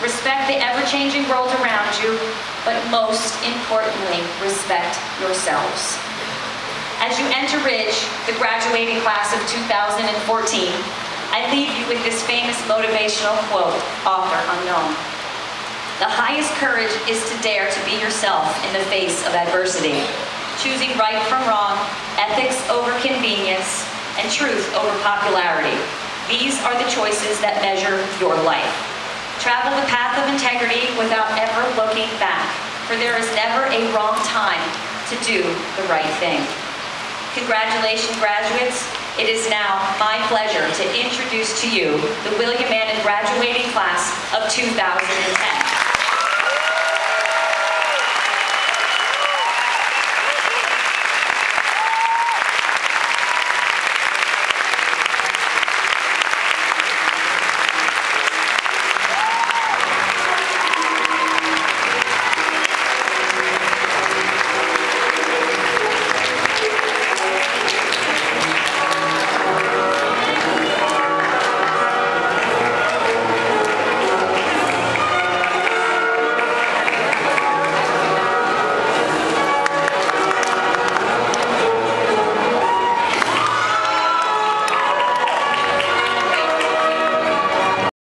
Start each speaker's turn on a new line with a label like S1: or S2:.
S1: Respect the ever-changing world around you, but most importantly, respect yourselves. As you enter Ridge, the graduating class of 2014, I leave you with this famous motivational quote, author unknown. The highest courage is to dare to be yourself in the face of adversity, choosing right from wrong, ethics over convenience, and truth over popularity. These are the choices that measure your life. Travel the path of integrity without ever looking back, for there is never a wrong time to do the right thing. Congratulations, graduates. It is now my pleasure to introduce to you the William Annin graduating class of 2010.